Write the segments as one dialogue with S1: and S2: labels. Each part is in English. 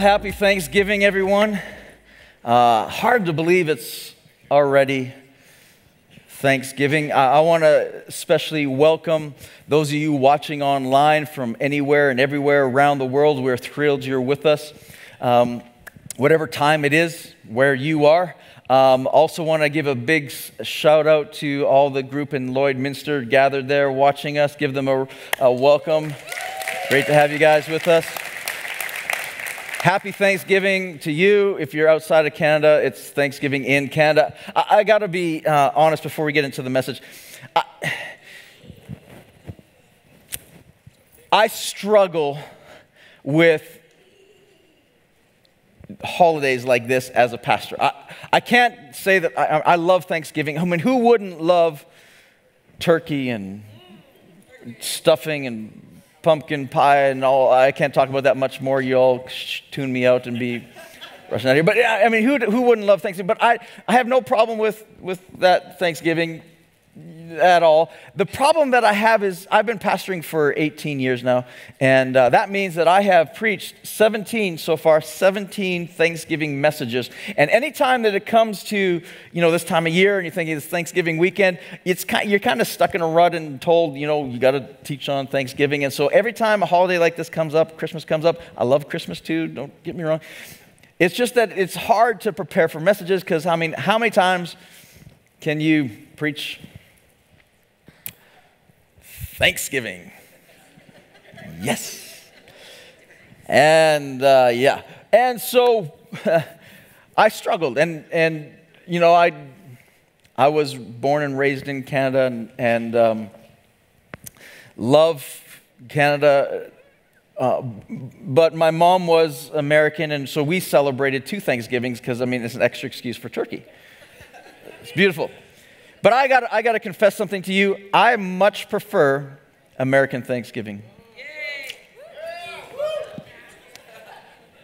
S1: Happy Thanksgiving, everyone. Uh, hard to believe it's already Thanksgiving. I, I want to especially welcome those of you watching online from anywhere and everywhere around the world. We're thrilled you're with us. Um, whatever time it is, where you are. Um, also, want to give a big shout out to all the group in Lloydminster gathered there watching us. Give them a, a welcome. Great to have you guys with us. Happy Thanksgiving to you. If you're outside of Canada, it's Thanksgiving in Canada. I, I got to be uh, honest before we get into the message. I, I struggle with holidays like this as a pastor. I, I can't say that I, I love Thanksgiving. I mean, who wouldn't love turkey and stuffing and pumpkin pie and all. I can't talk about that much more. You all tune me out and be rushing out here. But I mean, who, who wouldn't love Thanksgiving? But I, I have no problem with, with that Thanksgiving at all. The problem that I have is I've been pastoring for 18 years now, and uh, that means that I have preached 17 so far, 17 Thanksgiving messages. And anytime that it comes to you know this time of year, and you're thinking it's Thanksgiving weekend, it's kind, you're kind of stuck in a rut and told you know you got to teach on Thanksgiving. And so every time a holiday like this comes up, Christmas comes up, I love Christmas too. Don't get me wrong. It's just that it's hard to prepare for messages because I mean, how many times can you preach Thanksgiving. Yes. And uh, yeah. And so I struggled. And, and you know, I, I was born and raised in Canada and, and um, love Canada. Uh, but my mom was American, and so we celebrated two Thanksgivings because, I mean, it's an extra excuse for turkey. It's beautiful. But I got, I got to confess something to you. I much prefer American Thanksgiving.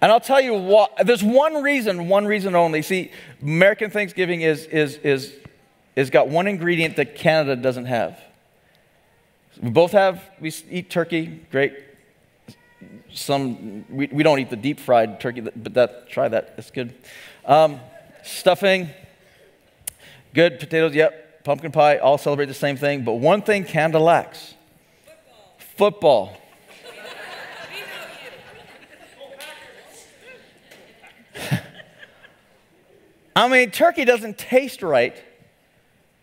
S1: And I'll tell you what, there's one reason, one reason only. See, American Thanksgiving is, is, is, is got one ingredient that Canada doesn't have. We both have, we eat turkey, great. Some, we, we don't eat the deep fried turkey, but that, try that, it's good. Um, stuffing, good. Potatoes, yep pumpkin pie, all celebrate the same thing, but one thing Canada lacks football. football. I mean, turkey doesn't taste right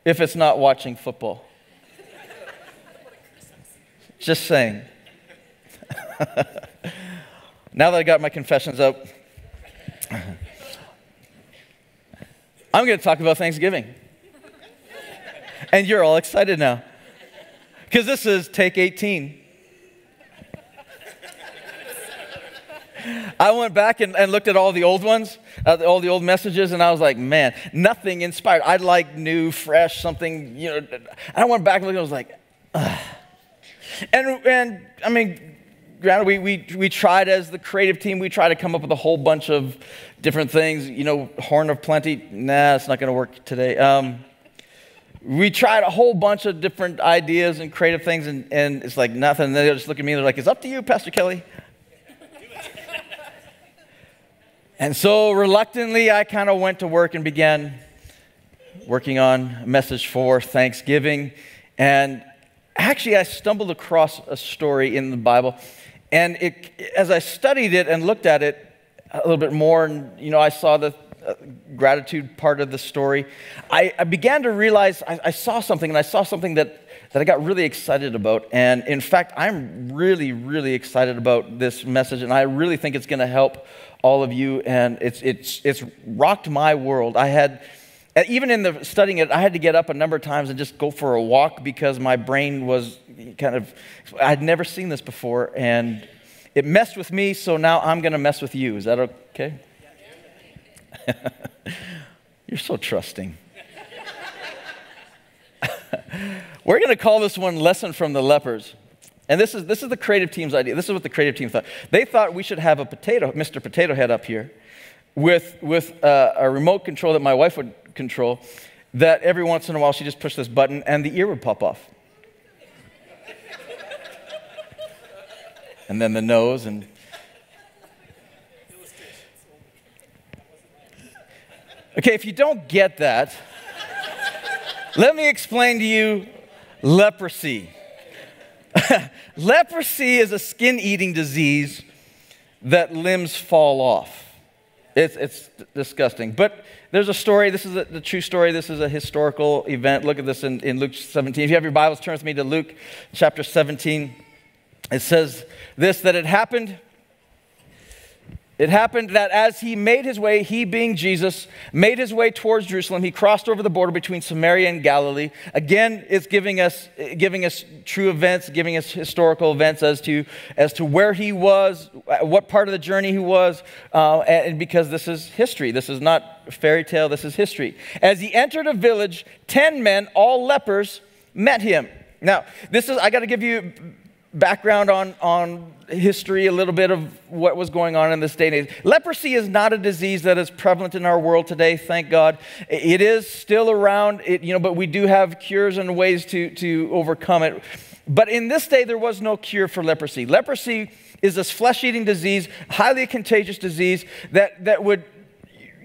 S1: if it's not watching football. Just saying. now that I got my confessions up, I'm going to talk about Thanksgiving. And you're all excited now. Because this is take 18. I went back and, and, looked at all the old ones, uh, all the old messages, and I was like, man, nothing inspired. I'd like new, fresh, something, you know. I went back and looked and I was like, Ugh. And, and I mean, granted, we, we, we tried as the creative team, we tried to come up with a whole bunch of different things. You know, horn of plenty, nah, it's not going to work today. Um, we tried a whole bunch of different ideas and creative things, and, and it's like nothing. And they just look at me and they're like, It's up to you, Pastor Kelly. and so reluctantly, I kind of went to work and began working on a message for Thanksgiving. And actually, I stumbled across a story in the Bible. And it, as I studied it and looked at it a little bit more, and you know, I saw the gratitude part of the story, I, I began to realize I, I, saw something, and I saw something that, that I got really excited about. And in fact, I'm really, really excited about this message, and I really think it's going to help all of you. And it's, it's, it's rocked my world. I had, uh, even in the studying it, I had to get up a number of times and just go for a walk because my brain was kind of, I'd never seen this before, and it messed with me, so now I'm going to mess with you. Is that okay? You're so trusting. We're going to call this one Lesson from the Lepers. And this is, this is the creative team's idea. This is what the creative team thought. They thought we should have a potato, Mr. Potato Head up here with, with uh, a remote control that my wife would control, that every once in a while she just pushed this button and the ear would pop off. and then the nose and Okay, if you don't get that, let me explain to you leprosy. leprosy is a skin eating disease that limbs fall off. It's, it's disgusting. But there's a story. This is a, the true story. This is a historical event. Look at this in, in Luke 17. If you have your Bibles, turn with me to Luke chapter 17. It says this that it happened it happened that as he made his way, he being Jesus, made his way towards Jerusalem, he crossed over the border between Samaria and Galilee. Again, it's giving us, giving us true events, giving us historical events as to, as to where he was, what part of the journey he was, uh, and because this is history. This is not fairy tale, this is history. As he entered a village, 10 men, all lepers, met him. Now, this is, I got to give you background on, on history, a little bit of what was going on in this day and age. Leprosy is not a disease that is prevalent in our world today, thank God. It is still around, it, you know, but we do have cures and ways to, to overcome it. But in this day, there was no cure for leprosy. Leprosy is this flesh eating disease, highly contagious disease that, that would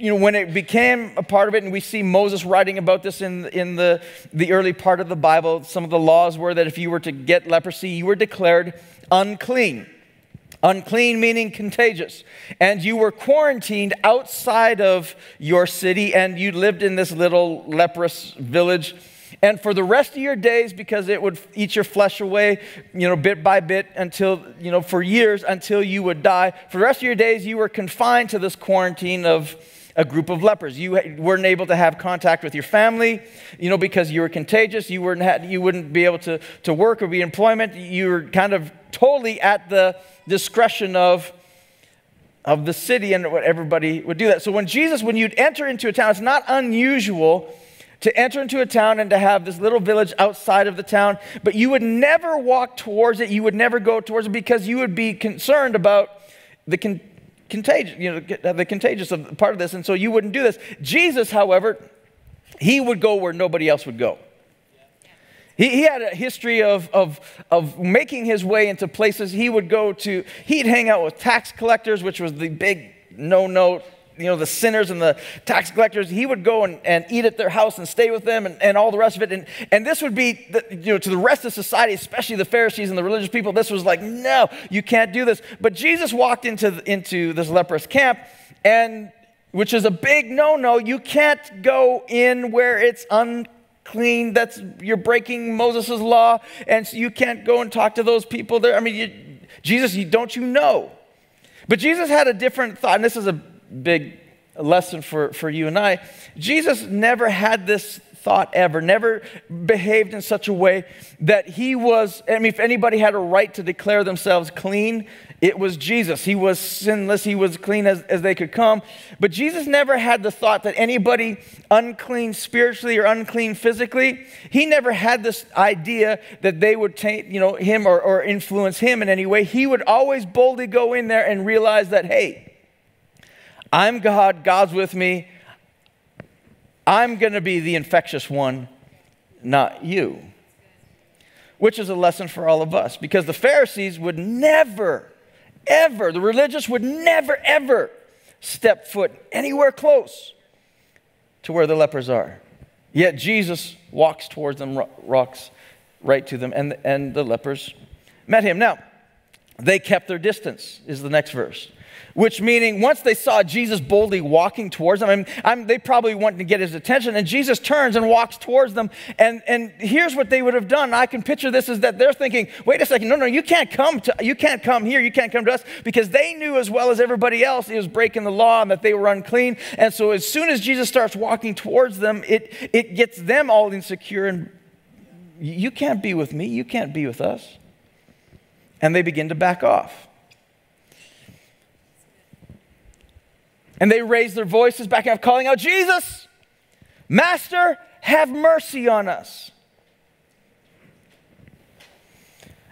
S1: you know, when it became a part of it, and we see Moses writing about this in, in the, the early part of the Bible, some of the laws were that if you were to get leprosy, you were declared unclean. Unclean meaning contagious. And you were quarantined outside of your city, and you lived in this little leprous village. And for the rest of your days, because it would eat your flesh away, you know, bit by bit until, you know, for years until you would die, for the rest of your days, you were confined to this quarantine of a group of lepers. You weren't able to have contact with your family, you know, because you were contagious. You, weren't, you wouldn't be able to, to work or be employment. You were kind of totally at the discretion of, of the city and what everybody would do that. So when Jesus, when you'd enter into a town, it's not unusual to enter into a town and to have this little village outside of the town, but you would never walk towards it. You would never go towards it because you would be concerned about the, con- contagious, you know, uh, the contagious of part of this, and so you wouldn't do this. Jesus, however, he would go where nobody else would go. He, he had a history of, of, of making his way into places he would go to. He'd hang out with tax collectors, which was the big no no you know, the sinners and the tax collectors, he would go and, and eat at their house and stay with them and, and all the rest of it. And, and this would be, the, you know, to the rest of society, especially the Pharisees and the religious people, this was like, no, you can't do this. But Jesus walked into, into this leprous camp, and which is a big no no. You can't go in where it's unclean. That's, you're breaking Moses' law, and so you can't go and talk to those people there. I mean, you, Jesus, you, don't you know? But Jesus had a different thought, and this is a big lesson for, for you and I. Jesus never had this thought ever, never behaved in such a way that he was, I mean, if anybody had a right to declare themselves clean, it was Jesus. He was sinless, he was clean as, as they could come. But Jesus never had the thought that anybody unclean spiritually or unclean physically, he never had this idea that they would taint, you know, him or, or influence him in any way. He would always boldly go in there and realize that, hey, I'm God, God's with me. I'm going to be the infectious one, not you. Which is a lesson for all of us because the Pharisees would never, ever, the religious would never, ever step foot anywhere close to where the lepers are. Yet Jesus walks towards them, rocks right to them, and, and the lepers met him. Now, they kept their distance, is the next verse which meaning once they saw Jesus boldly walking towards them, I I'm, they probably wanted to get his attention, and Jesus turns and walks towards them. And, and here's what they would have done. I can picture this is that they're thinking, wait a second, no, no, you can't come to, you can't come here, you can't come to us, because they knew as well as everybody else he was breaking the law and that they were unclean. And so as soon as Jesus starts walking towards them, it, it gets them all insecure and you can't be with me, you can't be with us. And they begin to back off. And they raised their voices back up, calling out, Jesus, Master, have mercy on us.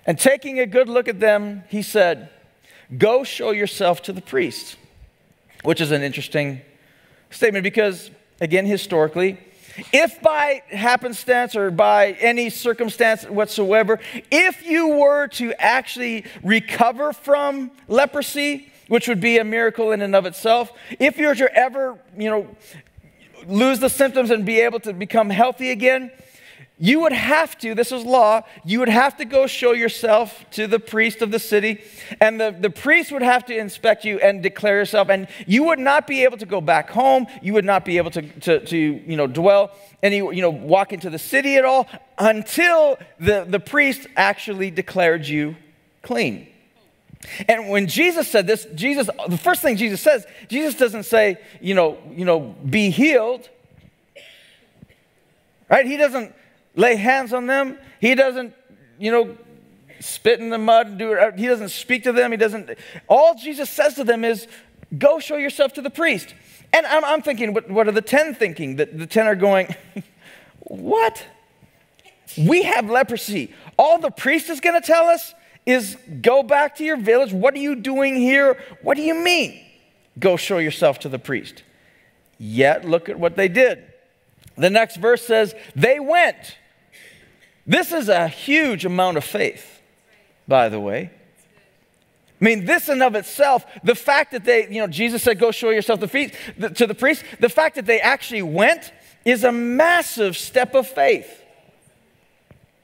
S1: And taking a good look at them, he said, Go show yourself to the priest. Which is an interesting statement because, again, historically, if by happenstance or by any circumstance whatsoever, if you were to actually recover from leprosy, which would be a miracle in and of itself. If you're to ever, you know, lose the symptoms and be able to become healthy again, you would have to, this is law, you would have to go show yourself to the priest of the city, and the, the priest would have to inspect you and declare yourself, and you would not be able to go back home. You would not be able to, to, to you know, dwell any, you know, walk into the city at all until the, the priest actually declared you clean. And when Jesus said this, Jesus, the first thing Jesus says, Jesus doesn't say, you know, you know, be healed. Right? He doesn't lay hands on them. He doesn't, you know, spit in the mud. And do it. He doesn't speak to them. He doesn't. All Jesus says to them is, go show yourself to the priest. And I'm, I'm thinking, what, what, are the 10 thinking? That the 10 are going, what? We have leprosy. All the priest is going to tell us is go back to your village. What are you doing here? What do you mean? Go show yourself to the priest. Yet, look at what they did. The next verse says, they went. This is a huge amount of faith, by the way. I mean, this in of itself, the fact that they, you know, Jesus said, go show yourself to the priest, the fact that they actually went is a massive step of faith.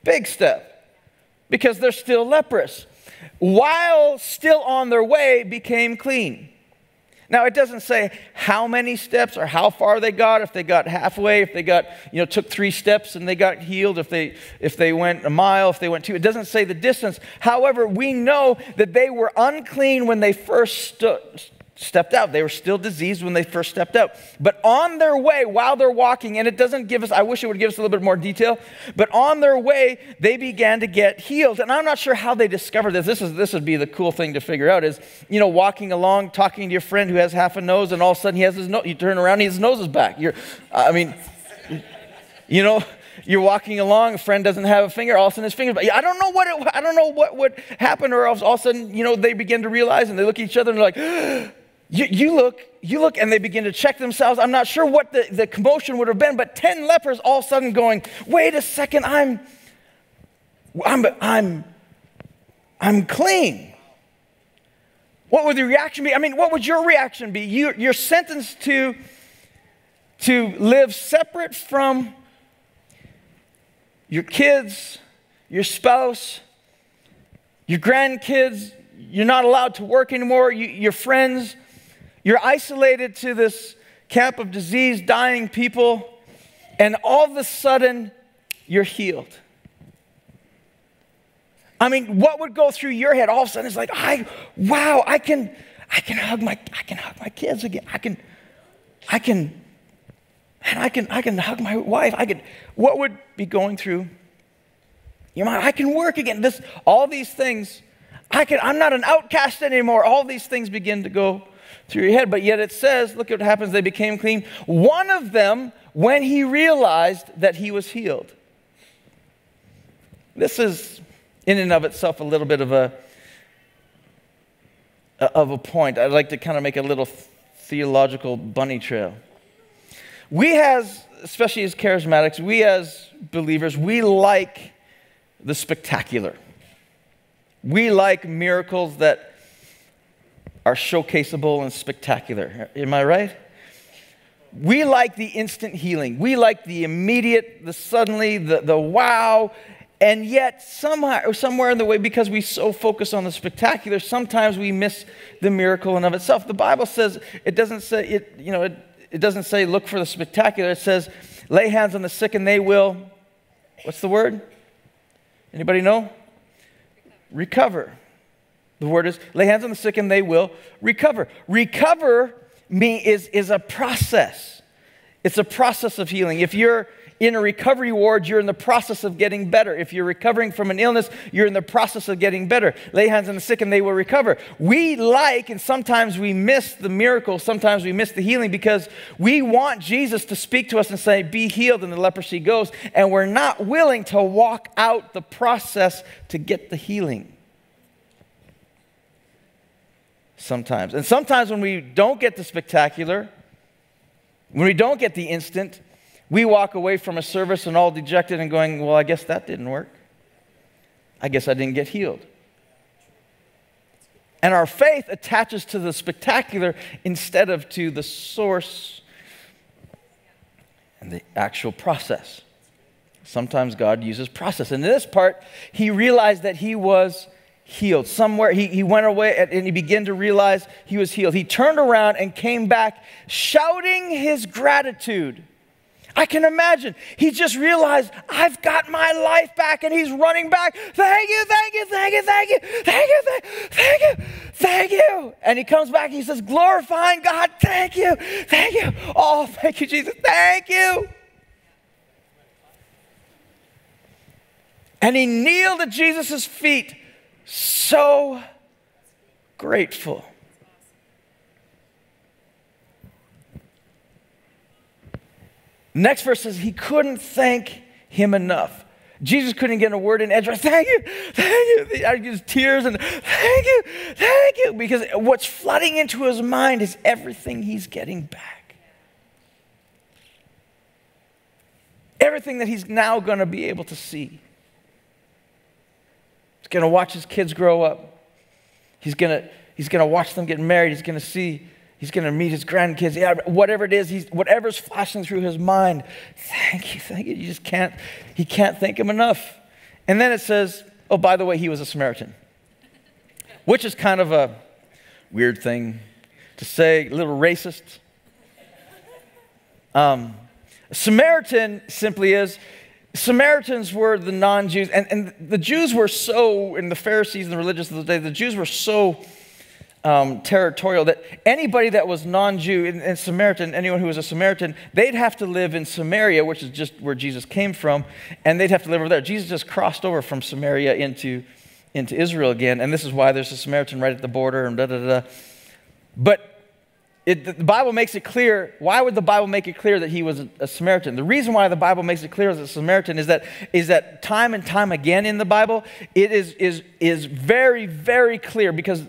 S1: Big step. Because they're still leprous. While still on their way, became clean. Now, it doesn't say how many steps or how far they got, if they got halfway, if they got, you know, took three steps and they got healed, if they, if they went a mile, if they went two. It doesn't say the distance. However, we know that they were unclean when they first stood stepped out. They were still diseased when they first stepped out. But on their way, while they're walking, and it doesn't give us, I wish it would give us a little bit more detail, but on their way, they began to get healed. And I'm not sure how they discovered this. This, is, this would be the cool thing to figure out is, you know, walking along, talking to your friend who has half a nose, and all of a sudden he has his nose, you turn around, his nose is back. You're, I mean, you know, you're walking along, a friend doesn't have a finger, all of a sudden his finger's back. I don't know what it, I don't know what would happen, or all of a sudden, you know, they begin to realize and they look at each other and they're like, ah, you, you, look, you look, and they begin to check themselves. I'm not sure what the, the commotion would have been, but 10 lepers all of a sudden going, wait a second, I'm, I'm, I'm, I'm clean. What would the reaction be? I mean, what would your reaction be? You, you're sentenced to, to live separate from your kids, your spouse, your grandkids. You're not allowed to work anymore. You, your friends, you're isolated to this camp of disease, dying people, and all of a sudden, you're healed. I mean, what would go through your head? All of a sudden, it's like, I, wow, I can, I can hug my, I can hug my kids again. I can, I can, and I can, I can hug my wife. I can. What would be going through your mind? I can work again. This, all these things. I can. I'm not an outcast anymore. All these things begin to go through your head. But yet it says, look what happens, they became clean. One of them, when he realized that he was healed. This is, in and of itself, a little bit of a, of a point. I'd like to kind of make a little theological bunny trail. We, as, especially as charismatics, we as believers, we like the spectacular. We like miracles that are showcaseable and spectacular. Am I right? We like the instant healing. We like the immediate, the suddenly, the, the wow. And yet, somehow, somewhere in the way, because we so focus on the spectacular, sometimes we miss the miracle in of itself. The Bible says it doesn't say it, you know, it, it doesn't say look for the spectacular. It says lay hands on the sick and they will. What's the word? Anybody know? Recover. The word is lay hands on the sick and they will recover. Recover me is, is a process. It's a process of healing. If you're in a recovery ward, you're in the process of getting better. If you're recovering from an illness, you're in the process of getting better. Lay hands on the sick and they will recover. We like, and sometimes we miss the miracle, sometimes we miss the healing because we want Jesus to speak to us and say, Be healed, and the leprosy goes. And we're not willing to walk out the process to get the healing. Sometimes. And sometimes when we don't get the spectacular, when we don't get the instant, we walk away from a service and all dejected and going, Well, I guess that didn't work. I guess I didn't get healed. And our faith attaches to the spectacular instead of to the source and the actual process. Sometimes God uses process. And in this part, he realized that he was healed. Somewhere he, he went away and he began to realize he was healed. He turned around and came back shouting his gratitude. I can imagine. He just realized, I've got my life back, and he's running back. Thank you, thank you, thank you, thank you, thank you, thank, you, thank you. And he comes back, he says, glorifying God, thank you, thank you. Oh, thank you, Jesus, thank you. And he kneeled at Jesus' feet, so grateful. Next verse says, He couldn't thank him enough. Jesus couldn't get a word in edgewise. Thank you, thank you. I use tears and thank you, thank you. Because what's flooding into his mind is everything he's getting back. Everything that he's now going to be able to see. Going to watch his kids grow up. He's going to, he's going to watch them get married. He's going to see He's going to meet his grandkids. Yeah, whatever it is, he's, whatever's flashing through his mind. Thank you, thank you. You just can't, he can't thank him enough. And then it says, oh, by the way, he was a Samaritan, which is kind of a weird thing to say, a little racist. Um, Samaritan simply is Samaritans were the non Jews, and, and the Jews were so, and the Pharisees and the religious of the day, the Jews were so um, territorial that anybody that was non-Jew and, and Samaritan, anyone who was a Samaritan, they'd have to live in Samaria, which is just where Jesus came from, and they'd have to live over there. Jesus just crossed over from Samaria into, into Israel again, and this is why there's a Samaritan right at the border and da da da. But it, the Bible makes it clear. Why would the Bible make it clear that he was a, a, Samaritan? The reason why the Bible makes it clear as a Samaritan is that, is that time and time again in the Bible, it is, is, is very, very clear because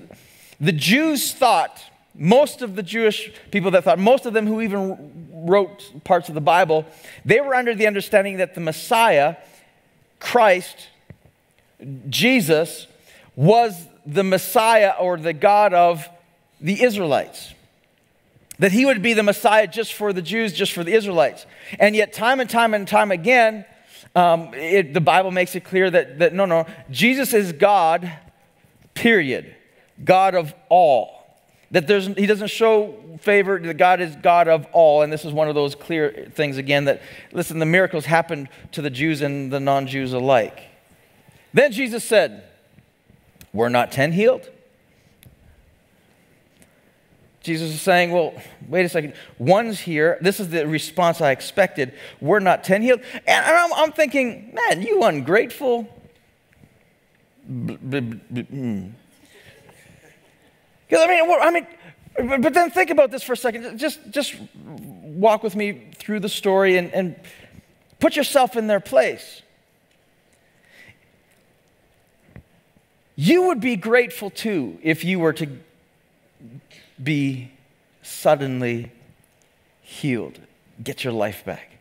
S1: the Jews thought, most of the Jewish people that thought, most of them who even wrote parts of the Bible, they were under the understanding that the Messiah, Christ, Jesus, was the Messiah or the God of the Israelites. That he would be the Messiah just for the Jews, just for the Israelites. And yet, time and time and time again, um, it, the Bible makes it clear that, that no, no, Jesus is God, period. God of all. That there's, he doesn't show favor, that God is God of all. And this is one of those clear things again that, listen, the miracles happened to the Jews and the non Jews alike. Then Jesus said, Were not 10 healed? Jesus is saying, Well, wait a second. One's here. This is the response I expected. We're not 10 healed. And I'm, I'm thinking, Man, you ungrateful. Hmm. I mean, I mean, but then think about this for a second. Just, just walk with me through the story and, and put yourself in their place. You would be grateful too if you were to be suddenly healed, get your life back.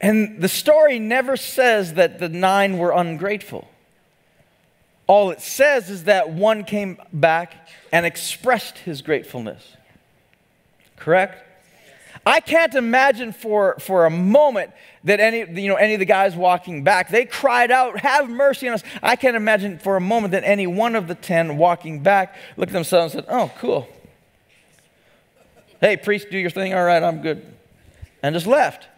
S1: And the story never says that the nine were ungrateful. All it says is that one came back and expressed his gratefulness. Correct? I can't imagine for, for a moment that any, you know, any of the guys walking back, they cried out, Have mercy on us. I can't imagine for a moment that any one of the ten walking back looked at themselves and said, Oh, cool. Hey, priest, do your thing. All right, I'm good. And just left.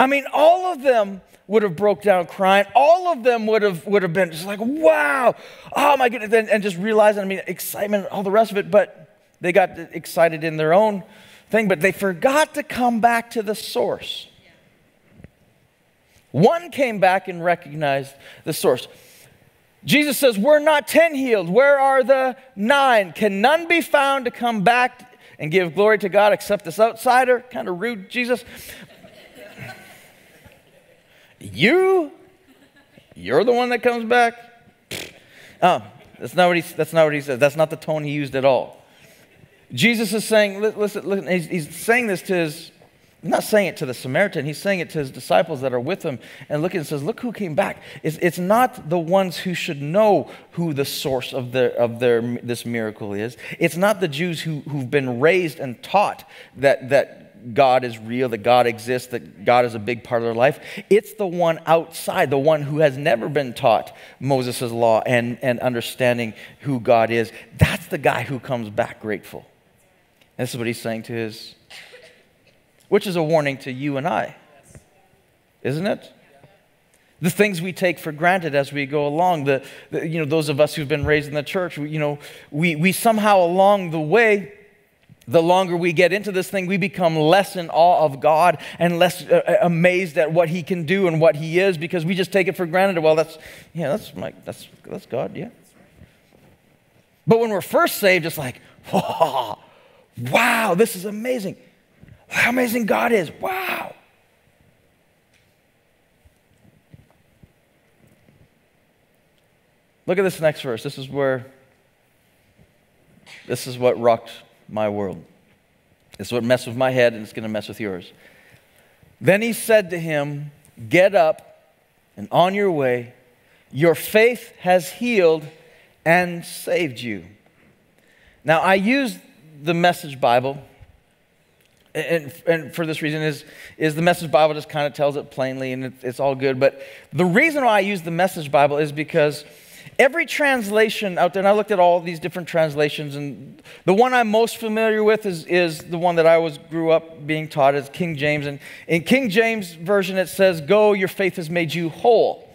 S1: I mean, all of them would have broke down crying. All of them would have, would have been just like, wow, oh my goodness, and, and just realizing, I mean, excitement, all the rest of it, but they got excited in their own thing, but they forgot to come back to the source. One came back and recognized the source. Jesus says, We're not 10 healed. Where are the nine? Can none be found to come back and give glory to God except this outsider? Kind of rude, Jesus. You? You're the one that comes back? Oh, that's not what he, that's not what he says. That's not the tone he used at all. Jesus is saying, listen, listen he's, he's saying this to his, he's not saying it to the Samaritan, he's saying it to his disciples that are with him. And look and says, look who came back. It's, it's not the ones who should know who the source of, their, of their, this miracle is. It's not the Jews who, who've been raised and taught that, that that God is real, that God exists, that God is a big part of their life. It's the one outside, the one who has never been taught Moses' law and, and understanding who God is. That's the guy who comes back grateful. And this is what he's saying to his, which is a warning to you and I, isn't it? the things we take for granted as we go along the, the, you know those of us who've been raised in the church you know we, we somehow along the way the longer we get into this thing, we become less in awe of God and less uh, uh, amazed at what He can do and what He is because we just take it for granted. Well, that's, yeah, that's, my, that's, that's God, yeah. But when we're first saved, it's like, wow, this is amazing. How amazing God is. Wow. Look at this next verse. This is where, this is what rocked my world. This is what messed with my head, and it's going to mess with yours. Then he said to him, Get up and on your way. Your faith has healed and saved you. Now, I use the Message Bible, and, and for this reason is, is the Message Bible just kind of tells it plainly, and it, it's all good. But the reason why I use the Message Bible is because every translation out there, and I looked at all these different translations, and the one I'm most familiar with is, is the one that I was grew up being taught as King James. And in King James version, it says, "Go, your faith has made you whole."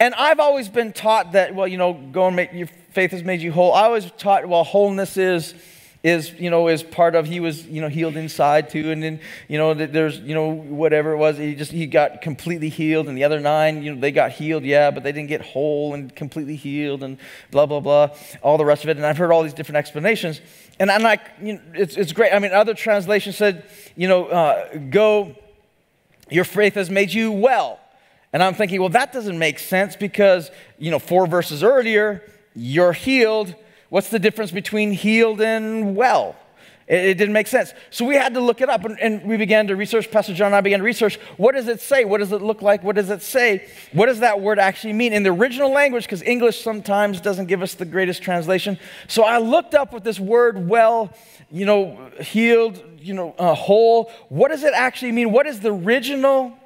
S1: And I've always been taught that, well, you know, go and make your faith has made you whole. I was taught, well, wholeness is is you know is part of he was you know healed inside too. And then you know there's you know whatever it was he just he got completely healed. And the other nine you know they got healed yeah but they didn't get whole and completely healed and blah blah blah all the rest of it. And i've heard all these different explanations. And i'm like you know, it's, it's great. I mean other translations said you know uh, go your faith has made you well. And i'm thinking well that doesn't make sense because you know four verses earlier you're healed What's the difference between healed and well? It, it didn't make sense. So we had to look it up and, and, we began to research. Pastor John and I began to research what does it say? What does it look like? What does it say? What does that word actually mean in the original language? Because English sometimes doesn't give us the greatest translation. So I looked up with this word well, you know, healed, you know, uh, whole. What does it actually mean? What is the original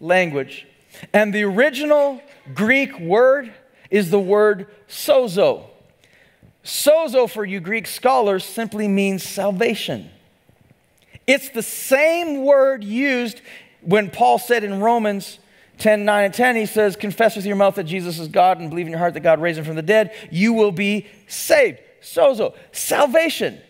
S1: language? And the original Greek word is the word sozo. Sozo, for you Greek scholars, simply means salvation. It's the same word used when Paul said in Romans 10 9 and 10, he says, Confess with your mouth that Jesus is God and believe in your heart that God raised him from the dead, you will be saved. Sozo, salvation.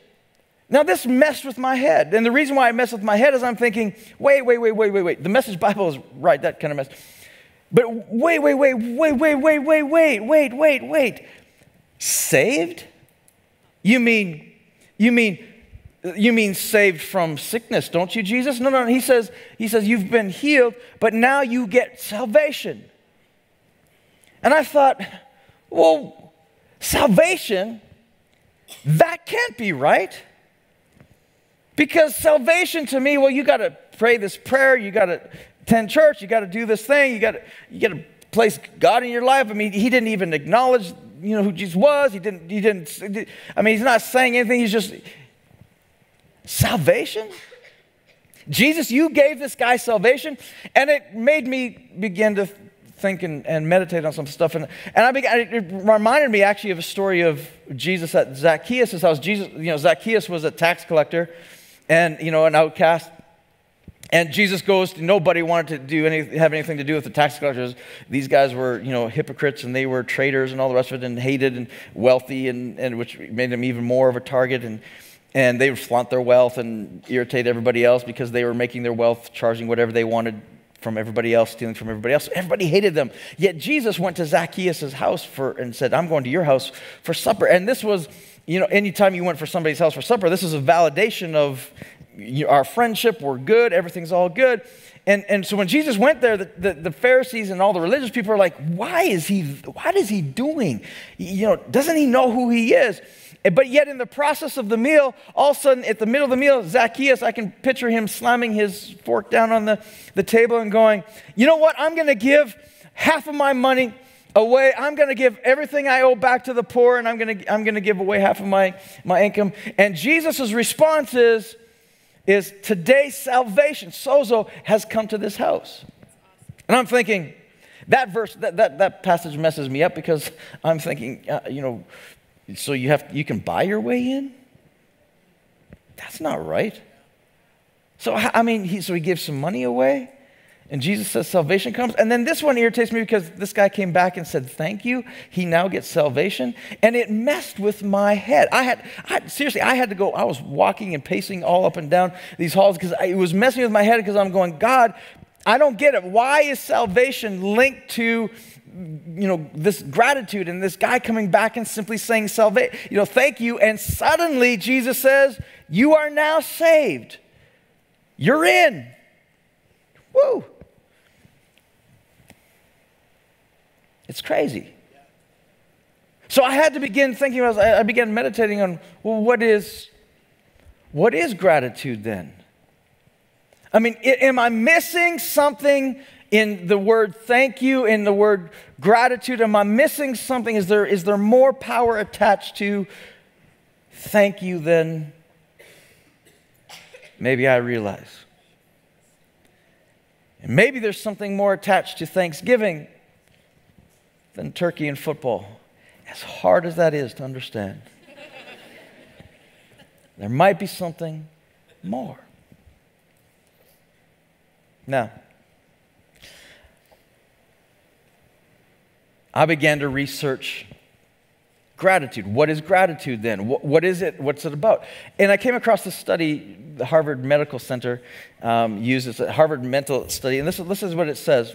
S1: Now, this messed with my head. And the reason why it messed with my head is I'm thinking, wait, wait, wait, wait, wait, wait. The message Bible is right, that kind of mess. But wait, wait, wait, wait, wait, wait, wait, wait, wait, wait, wait. Saved? You mean, you mean, you mean saved from sickness, don't you, Jesus? No, no, he says, he says, you've been healed, but now you get salvation. And I thought, well, salvation, that can't be right. Because salvation to me, well, you got to pray this prayer, you got to attend church, you got to do this thing, you got to you got to place God in your life. I mean, he didn't even acknowledge you know, who Jesus was. He didn't, he didn't, I mean, he's not saying anything. He's just, salvation? Jesus, you gave this guy salvation. And it made me begin to think and, and meditate on some stuff. And, and I began, it reminded me actually of a story of Jesus at Zacchaeus' house. Jesus, you know, Zacchaeus was a tax collector and, you know, an outcast. And Jesus goes, nobody wanted to do any, have anything to do with the tax collectors. These guys were, you know, hypocrites and they were traitors and all the rest of it and hated and wealthy and, and which made them even more of a target. And, and they would flaunt their wealth and irritate everybody else because they were making their wealth, charging whatever they wanted from everybody else, stealing from everybody else. Everybody hated them. Yet Jesus went to Zacchaeus' house for, and said, I'm going to your house for supper. And this was, you know, anytime you went for somebody's house for supper, this is a validation of our friendship, we're good, everything's all good. And, and so when Jesus went there, the, the, the, Pharisees and all the religious people are like, why is he, what is he doing? You know, doesn't he know who he is? But yet in the process of the meal, all of a sudden at the middle of the meal, Zacchaeus, I can picture him slamming his fork down on the, the table and going, you know what, I'm going to give half of my money away. I'm going to give everything I owe back to the poor and I'm going to, I'm going to give away half of my, my income. And Jesus' response is, is today salvation, sozo, has come to this house. And I'm thinking, that verse, that, that, that passage messes me up because I'm thinking, uh, you know, so you, have, you can buy your way in? That's not right. So, I mean, he, so he gives some money away? And Jesus says salvation comes. And then this one irritates me because this guy came back and said, Thank you. He now gets salvation. And it messed with my head. I had, I, seriously, I had to go, I was walking and pacing all up and down these halls because it was messing with my head because I'm going, God, I don't get it. Why is salvation linked to you know this gratitude and this guy coming back and simply saying salvation you know thank you and suddenly jesus says you are now saved you're in woo It's crazy. So I had to begin thinking, I began meditating on, well, what is, what is gratitude then? I mean, am I missing something in the word thank you, in the word gratitude? Am I missing something? Is there, is there more power attached to thank you than maybe I realize? And maybe there's something more attached to thanksgiving than turkey and football, as hard as that is to understand. there might be something more. Now, I began to research gratitude. What is gratitude then? What, what is it? What's it about? And I came across this study the Harvard Medical Center um, uses, a Harvard Mental Study, and this, this is what it says.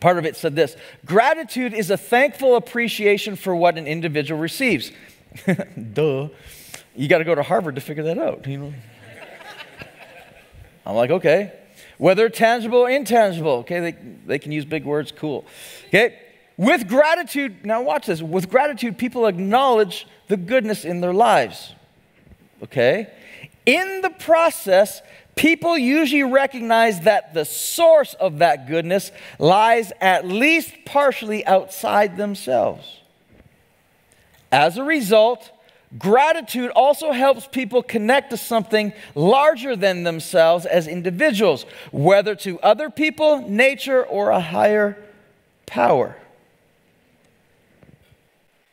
S1: Part of it said this Gratitude is a thankful appreciation for what an individual receives. Duh. You got to go to Harvard to figure that out, you know? I'm like, okay. Whether tangible or intangible, okay, they, they can use big words, cool. Okay, with gratitude, now watch this. With gratitude, people acknowledge the goodness in their lives, okay? In the process, people usually recognize that the source of that goodness lies at least partially outside themselves. As a result, gratitude also helps people connect to something larger than themselves as individuals, whether to other people, nature, or a higher power.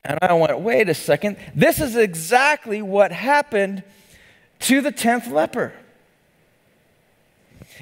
S1: And I went, wait a second, this is exactly what happened to the 10th leper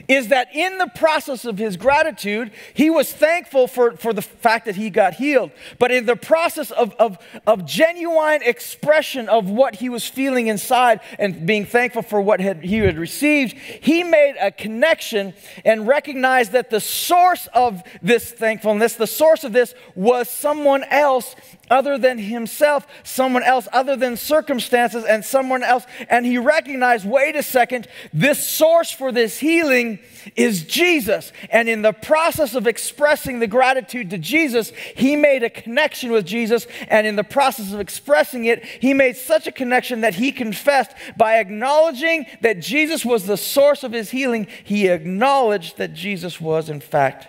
S1: is that in the process of his gratitude, he was thankful for, for the fact that he got healed. But in the process of, of, of genuine expression of what he was feeling inside and being thankful for what had, he had received, he made a connection and recognized that the source of this thankfulness, the source of this, was someone else other than himself, someone else other than circumstances, and someone else. And he recognized wait a second, this source for this healing is Jesus. And in the process of expressing the gratitude to Jesus, he made a connection with Jesus. And in the process of expressing it, he made such a connection that he confessed by acknowledging that Jesus was the source of his healing, he acknowledged that Jesus was, in fact,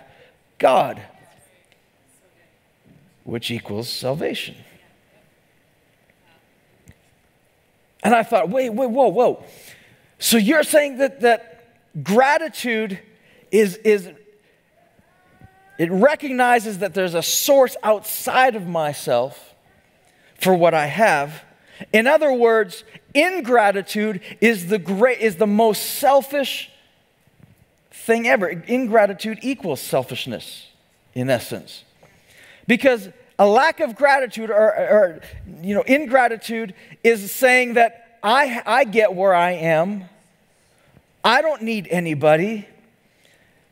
S1: God which equals salvation. And I thought, wait, wait, whoa, whoa. So you're saying that, that gratitude is, is, it recognizes that there's a source outside of myself for what I have. In other words, ingratitude is the great is the most selfish thing ever. Ingratitude equals selfishness, in essence. Because a lack of gratitude or, or you know, ingratitude is saying that I, I get where I am. I don't need anybody.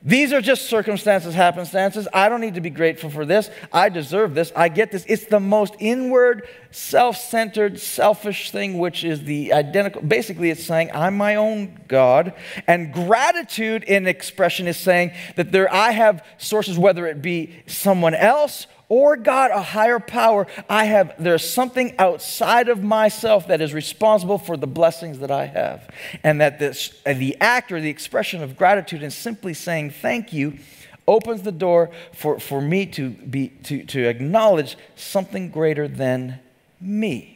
S1: These are just circumstances, happenstances. I don't need to be grateful for this. I deserve this. I get this. It's the most inward, self centered, selfish thing, which is the identical. Basically, it's saying, I'm my own God. And gratitude in expression is saying that there, I have sources, whether it be someone else or God, a higher power, I have, there's something outside of myself that is responsible for the blessings that I have. And that this, the act or the expression of gratitude and simply saying thank you opens the door for, for me to, be, to, to acknowledge something greater than me.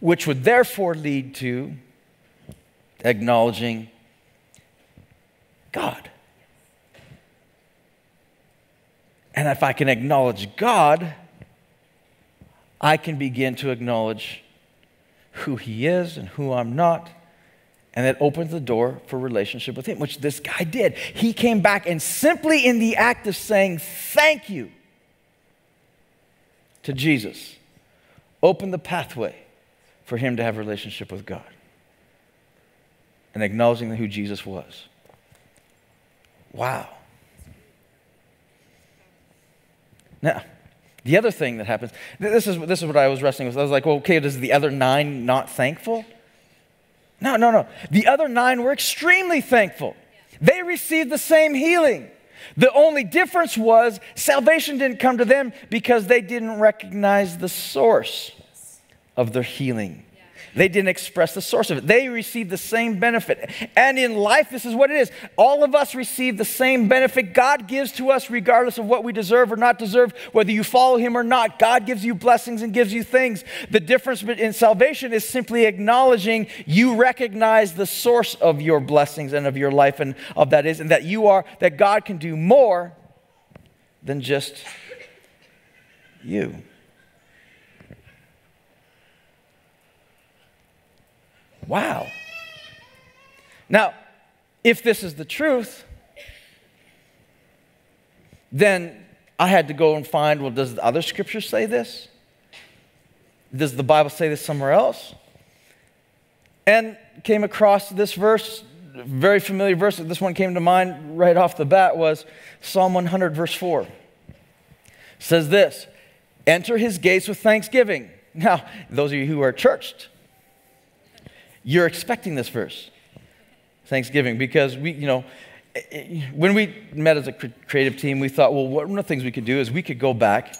S1: which would therefore lead to acknowledging God. And if I can acknowledge God, I can begin to acknowledge who He is and who I'm not. And that opens the door for relationship with Him, which this guy did. He came back and simply in the act of saying thank you to Jesus, opened the pathway for him to have a relationship with God and acknowledging who Jesus was. Wow. Now, the other thing that happens, this is, this is what I was wrestling with. I was like, well, okay, does the other nine not thankful? No, no, no. The other nine were extremely thankful. They received the same healing. The only difference was salvation didn't come to them because they didn't recognize the source of their healing. They didn't express the source of it. They received the same benefit. And in life, this is what it is. All of us receive the same benefit God gives to us, regardless of what we deserve or not deserve, whether you follow Him or not. God gives you blessings and gives you things. The difference in salvation is simply acknowledging you recognize the source of your blessings and of your life and of that is, and that you are, that God can do more than just you. Wow. Now, if this is the truth, then I had to go and find well, does the other scripture say this? Does the Bible say this somewhere else? And came across this verse, very familiar verse. This one came to mind right off the bat was Psalm 100, verse 4. It says this Enter his gates with thanksgiving. Now, those of you who are churched, you're expecting this verse, Thanksgiving, because we, you know, when we met as a creative team, we thought, well, one of the things we could do is we could go back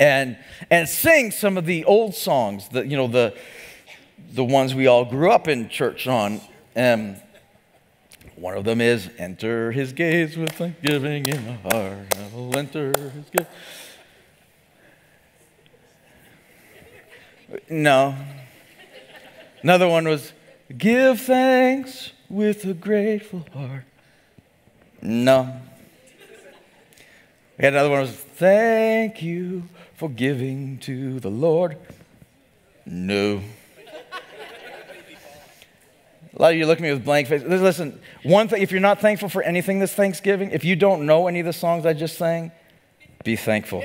S1: and, and sing some of the old songs, the, you know, the, the ones we all grew up in church on. Um, one of them is, Enter his gates with thanksgiving in the heart. I will enter his gates. No, Another one was, Give thanks with a grateful heart. No. We had another one was, Thank you for giving to the Lord. No. A lot of you look at me with blank faces. Listen, one thing, if you're not thankful for anything this Thanksgiving, if you don't know any of the songs I just sang, be thankful.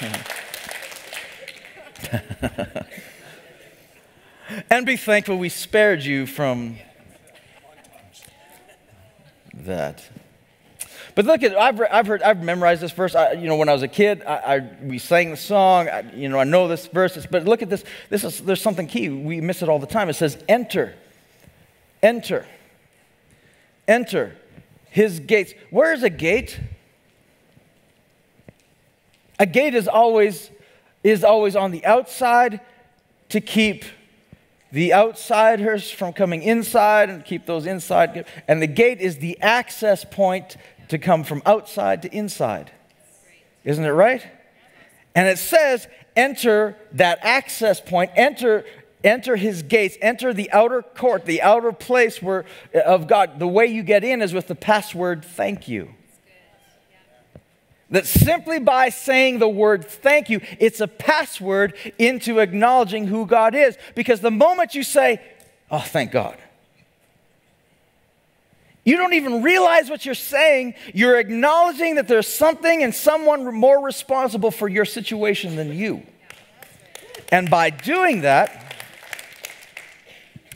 S1: and be thankful we spared you from that. But look at I've, I've heard I've memorized this verse. I, you know, when I was a kid, I, I we sang the song. I, you know, I know this verse. But look at this. This is there's something key. We miss it all the time. It says, "Enter, enter, enter His gates." Where is a gate? A gate is always is always on the outside to keep the outsiders from coming inside and keep those inside. And the gate is the access point to come from outside to inside. Isn't it right? And it says, enter that access point, enter enter his gates enter the outer court the outer place where of god the way you get in is with the password thank you that simply by saying the word thank you, it's a password into acknowledging who God is. Because the moment you say, oh, thank God, you don't even realize what you're saying. You're acknowledging that there's something and someone more responsible for your situation than you. And by doing that,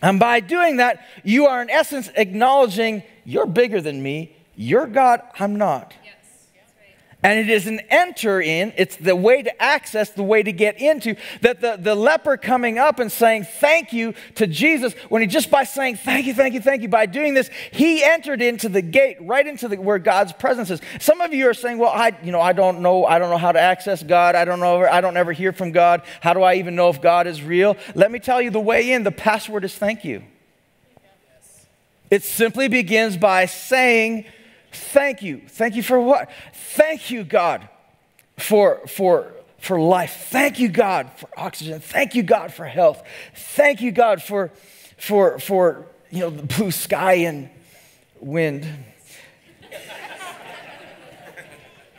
S1: and by doing that, you are in essence acknowledging you're bigger than me, you're God, I'm not. And it is an enter in, it's the way to access, the way to get into. That the, the leper coming up and saying thank you to Jesus, when he just by saying thank you, thank you, thank you, by doing this, he entered into the gate, right into the, where God's presence is. Some of you are saying, well, I, you know, I don't know, I don't know how to access God. I don't know, I don't ever hear from God. How do I even know if God is real? Let me tell you the way in, the password is thank you. It simply begins by saying, Thank you. Thank you for what? Thank you, God, for, for for life. Thank you, God, for oxygen. Thank you, God, for health. Thank you, God, for, for, for you know, the blue sky and wind.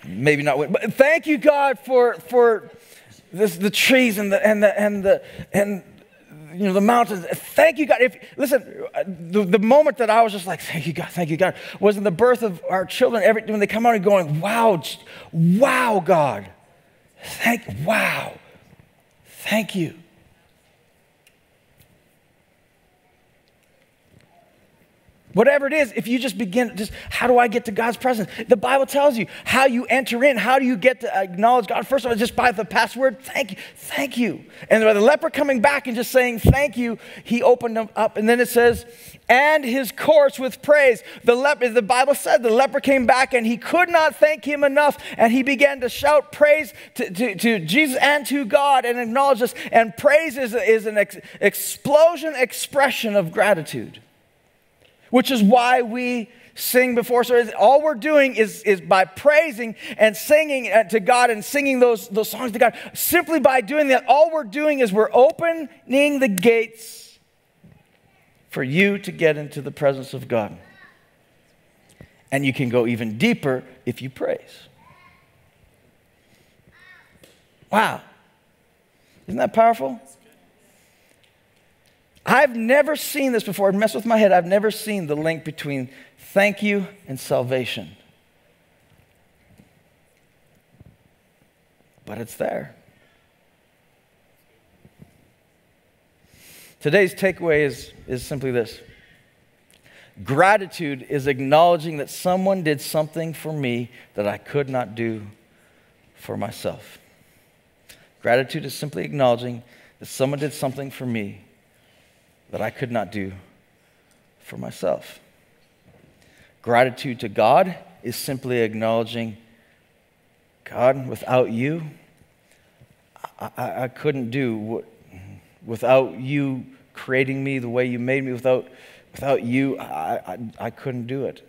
S1: Maybe not wind, but thank you, God, for, for this, the trees and the, and the, and the, and you know, the mountains. Thank you, God. If, listen, the, the moment that I was just like, thank you, God, thank you, God, was in the birth of our children. Every, when they come out and going, wow, wow, God. Thank, wow. Thank you. Whatever it is, if you just begin, just how do I get to God's presence? The Bible tells you how you enter in. How do you get to acknowledge God? First of all, just by the password, thank you, thank you. And by the leper coming back and just saying thank you, he opened them up. And then it says, and his course with praise. The leper, the Bible said, the leper came back and he could not thank him enough. And he began to shout praise to, to, to Jesus and to God and acknowledge this. And praise is, is an ex- explosion expression of gratitude which is why we sing before service. All we're doing is, is by praising and singing uh, to God and singing those, those songs to God. Simply by doing that, all we're doing is we're opening the gates for you to get into the presence of God. And you can go even deeper if you praise. Wow. Isn't that powerful? I've never seen this before. It messed with my head. I've never seen the link between thank you and salvation. But it's there. Today's takeaway is, is simply this gratitude is acknowledging that someone did something for me that I could not do for myself. Gratitude is simply acknowledging that someone did something for me that I could not do for myself. Gratitude to God is simply acknowledging God, without you, I, I, couldn't do what, without you creating me the way you made me, without, without you, I, I, I couldn't do it.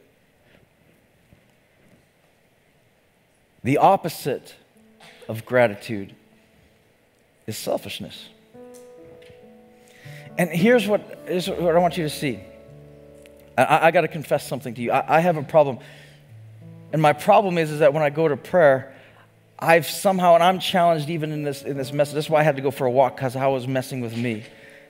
S1: The opposite of gratitude is selfishness. And here's what, here's what I want you to see. I, I got to confess something to you. I, I, have a problem. And my problem is, is that when I go to prayer, I've somehow, and I'm challenged even in this, in this message. That's why I had to go for a walk, because I was messing with me.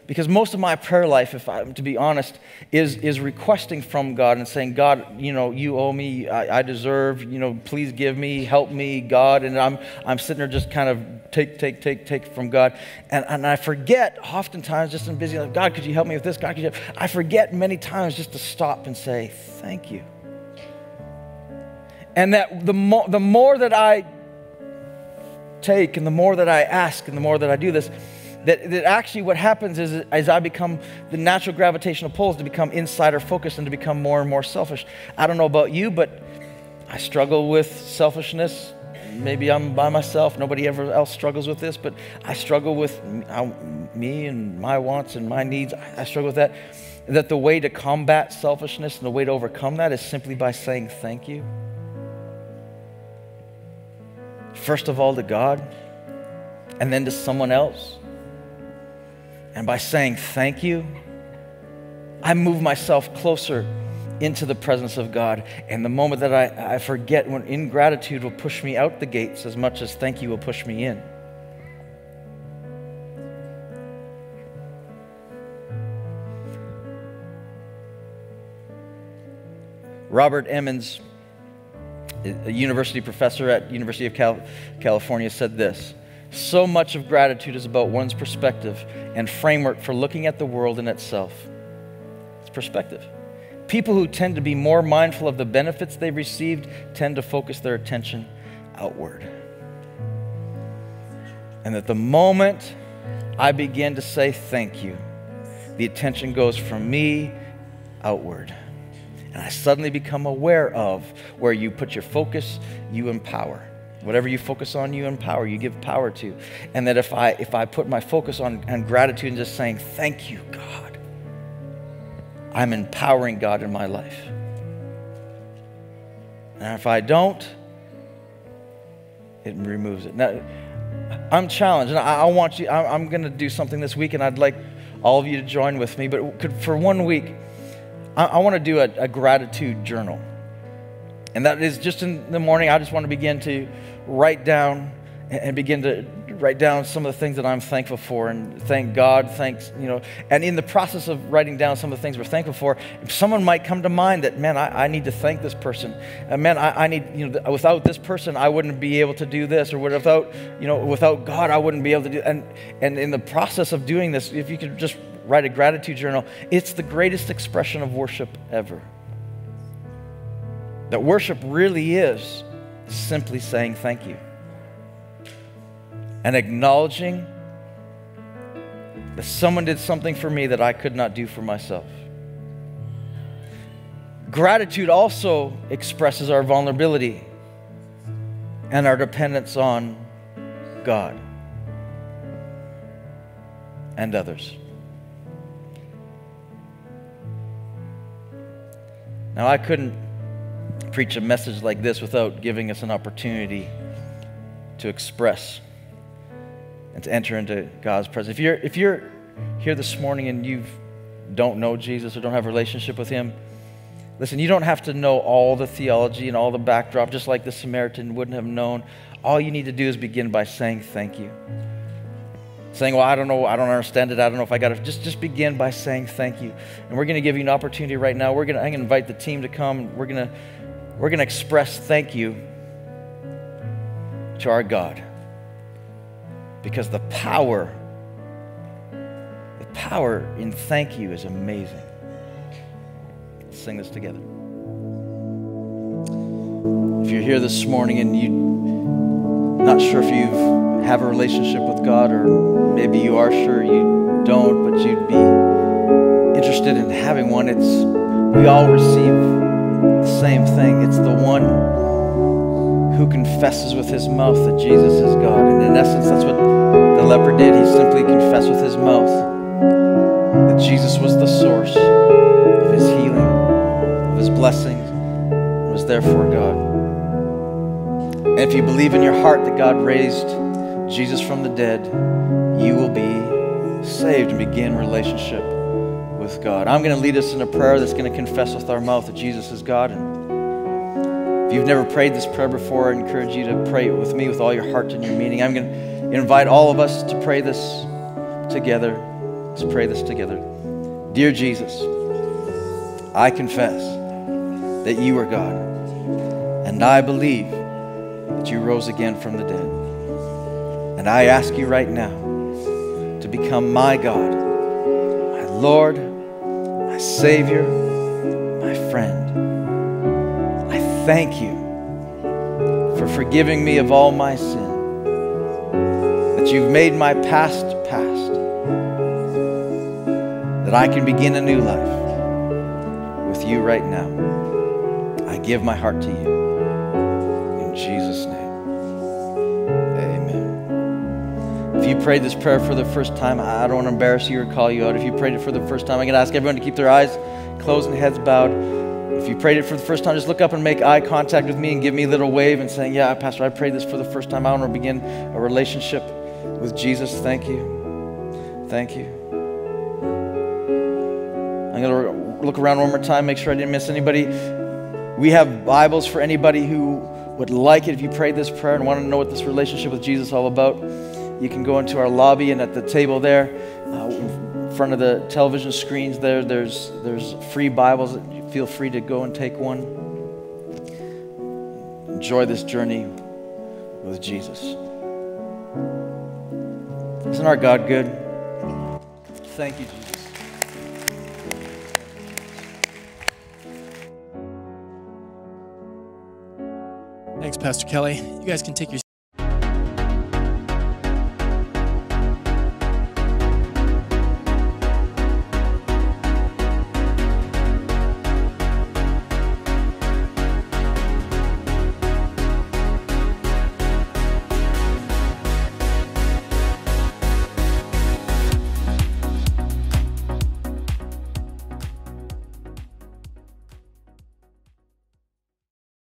S1: Because most of my prayer life, if I'm to be honest, is, is requesting from God and saying, God, you know, you owe me, I, I deserve, you know, please give me, help me, God. And I'm, I'm sitting there just kind of take, take, take, take from God. And, and I forget oftentimes, just in busy life, God, could you help me with this? God, could you? I forget many times just to stop and say, thank you. And that the, mo- the more that I take and the more that I ask and the more that I do this, that, that actually what happens is as I become the natural gravitational pull is to become insider focused and to become more and more selfish. I don't know about you, but I struggle with selfishness. Maybe I'm by myself. Nobody ever else struggles with this, but I struggle with me and my wants and my needs. I struggle with that. That the way to combat selfishness and the way to overcome that is simply by saying thank you. First of all, to God, and then to someone else and by saying thank you, I move myself closer into the presence of God. And the moment that I, I forget when ingratitude will push me out the gates as much as thank you will push me in. Robert Emmons, a university professor at University of Cal- California, said this so much of gratitude is about one's perspective and framework for looking at the world in itself. It's perspective. People who tend to be more mindful of the benefits they've received tend to focus their attention outward. And that the moment I begin to say thank you, the attention goes from me outward. And I suddenly become aware of where you put your focus, you empower. Whatever you focus on, you empower, you give power to. And that if I if I put my focus on, on gratitude and just saying, Thank you, God, I'm empowering God in my life. And if I don't, it removes it. Now, I'm challenged, and I, I want you, I, I'm going to do something this week, and I'd like all of you to join with me. But could, for one week, I, I want to do a, a gratitude journal. And that is just in the morning, I just want to begin to write down and begin to write down some of the things that I'm thankful for and thank God, thanks, you know. And in the process of writing down some of the things we're thankful for, someone might come to mind that, man, I, I need to thank this person. Uh, man, I, I, need, you know, without this person, I wouldn't be able to do this. Or without, you know, without God, I wouldn't be able to do And, and in the process of doing this, if you could just write a gratitude journal, it's the greatest expression of worship ever. That worship really is simply saying thank you and acknowledging that someone did something for me that I could not do for myself. Gratitude also expresses our vulnerability and our dependence on God and others. Now, I couldn't preach a message like this without giving us an opportunity to express and to enter into God's presence. If you're, if you're here this morning and you don't know Jesus or don't have a relationship with Him, listen, you don't have to know all the theology and all the backdrop, just like the Samaritan wouldn't have known. All you need to do is begin by saying thank you. Saying, well, I don't know, I don't understand it, I don't know if I got it. Just, just begin by saying thank you. And we're going to give you an opportunity right now. We're going to, I'm going to invite the team to come. We're going to, we're going to express thank you to our God because the power, the power in thank you is amazing. Let's sing this together. If you're here this morning and you're not sure if you have a relationship with God, or maybe you are sure you don't, but you'd be interested in having one, it's we all receive the same thing. It's the one who confesses with his mouth that Jesus is God. And in essence, that's what the leper did. He simply confessed with his mouth that Jesus was the source of his healing, of his blessings, and was therefore God. And if you believe in your heart that God raised Jesus from the dead, you will be saved and begin relationship with God. I'm going to lead us in a prayer that's going to confess with our mouth that Jesus is God. And if you've never prayed this prayer before, I encourage you to pray it with me with all your heart and your meaning. I'm going to invite all of us to pray this together. Let's pray this together. Dear Jesus, I confess that you are God, and I believe that you rose again from the dead. And I ask you right now to become my God, my Lord, Savior, my friend. I thank you for forgiving me of all my sins that you've made my past past, that I can begin a new life with you right now. I give my heart to you. You prayed this prayer for the first time, I don't want to embarrass you or call you out. If you prayed it for the first time, I'm going to ask everyone to keep their eyes closed and heads bowed. If you prayed it for the first time, just look up and make eye contact with me and give me a little wave and saying, Yeah, Pastor, I prayed this for the first time. I want to begin a relationship with Jesus. Thank you. Thank you. I'm going to look around one more time, make sure I didn't miss anybody. We have Bibles for anybody who would like it. If you prayed this prayer and want to know what this relationship with Jesus is all about, you can go into our lobby and at the table there, uh, in front of the television screens there, there's, there's free Bibles. Feel free to go and take one. Enjoy this journey with Jesus. Isn't our God good? Thank you, Jesus.
S2: Thanks, Pastor Kelly. You guys can take your